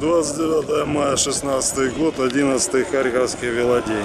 29 мая 16 год, 11 Харьковский велодень.